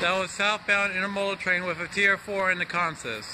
That was southbound intermodal train with a Tier 4 in the consist.